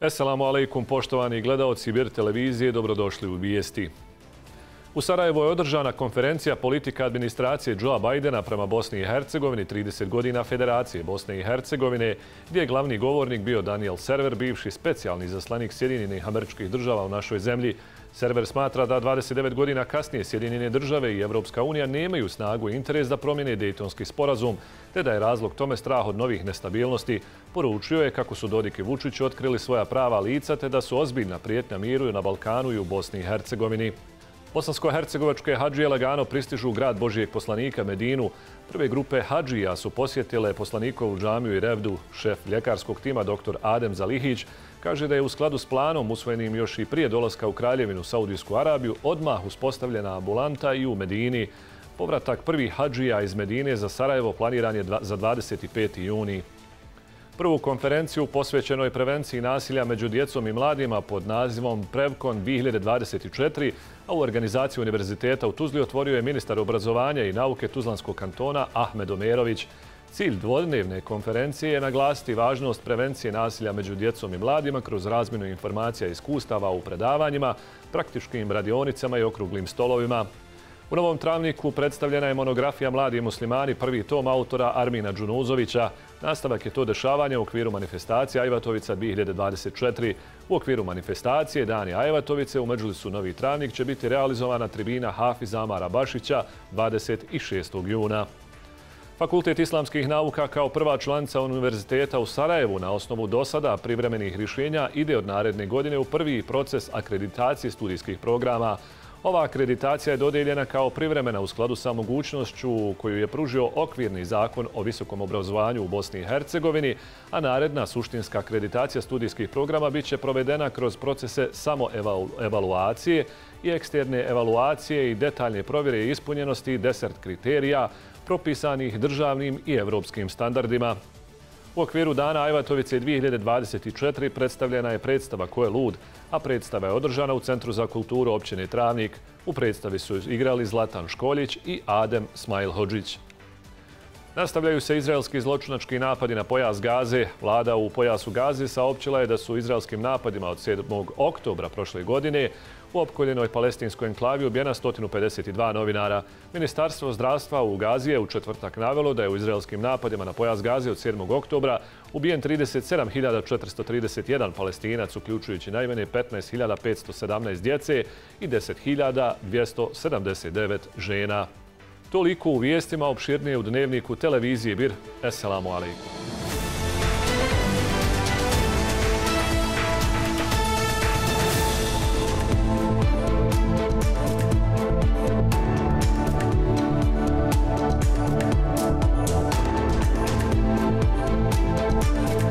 Esselamu alaikum, poštovani gledalci Bir televizije, dobrodošli u vijesti. U Sarajevo je održana konferencija politika administracije Joe Bidena prema Bosni i Hercegovini 30 godina Federacije Bosne i Hercegovine, gdje je glavni govornik bio Daniel Server, bivši specijalni zaslanik Sjedinjenih američkih država u našoj zemlji. Server smatra da 29 godina kasnije Sjedinjene države i Evropska unija nemaju snagu i interes da promjene Dejtonski sporazum, te da je razlog tome strah od novih nestabilnosti. Poručio je kako su Dodik i Vučić otkrili svoja prava lica, te da su ozbiljna prijetnja miru na Balkanu i u Bosni i Hercegovini. Bosansko-Hercegovačke hađije lagano pristižu u grad Božijeg poslanika Medinu. Prve grupe hađija su posjetile poslanikovu džamiju i revdu. Šef ljekarskog tima dr. Adem Zalihić kaže da je u skladu s planom usvojenim još i prije dolaska u Kraljevinu Saudijsku Arabiju odmah uspostavljena ambulanta i u Medini. Povratak prvih hađija iz Medine za Sarajevo planiran je za 25. juni. Prvu konferenciju posvećenoj prevenciji nasilja među djecom i mladima pod nazivom Prevkon 2024, a u organizaciju Univerziteta u Tuzli otvorio je ministar obrazovanja i nauke Tuzlanskog kantona Ahmed Omerović. Cilj dvodnevne konferencije je naglasiti važnost prevencije nasilja među djecom i mladima kroz razminu informacija i iskustava u predavanjima, praktičkim radionicama i okruglim stolovima. U Novom Travniku predstavljena je monografija Mladi muslimani, prvi tom autora Armina Džunuzovića. Nastavak je to dešavanje u okviru manifestacije Ajvatovica 2024. U okviru manifestacije Dani Ajvatovice u Međulisu Novi Travnik će biti realizovana tribina Hafiza Amara Bašića 26. juna. Fakultet islamskih nauka kao prva članica Univerziteta u Sarajevu na osnovu dosada privremenih rješenja ide od naredne godine u prvi proces akreditacije studijskih programa. Ova akreditacija je dodeljena kao privremena u skladu sa mogućnošću koju je pružio okvirni zakon o visokom obrazovanju u Bosni i Hercegovini, a naredna suštinska akreditacija studijskih programa bit će provedena kroz procese samoevaluacije i eksterne evaluacije i detaljne provjere ispunjenosti desert kriterija propisanih državnim i evropskim standardima. U okviru dana Ajvatovice 2024 predstavljena je predstava Ko je lud, a predstava je održana u Centru za kulturu općine Travnik. U predstavi su igrali Zlatan Školjić i Adem Smajl Hođić. Nastavljaju se izraelski zločinački napadi na pojas Gaze. Vlada u pojasu Gaze saopćila je da su izraelskim napadima od 7. oktobra prošle godine u opkoljenoj palestinskoj enklavi ubijena 152 novinara. Ministarstvo zdravstva u Gazi je u četvrtak navelo da je u izraelskim napadima na pojas Gaze od 7. oktobra ubijen 37.431 palestinac, uključujući najmene 15.517 djece i 10.279 žena. Toliko u vijestima opširnije u dnevniku televizije BIR. Esselamu alaikum.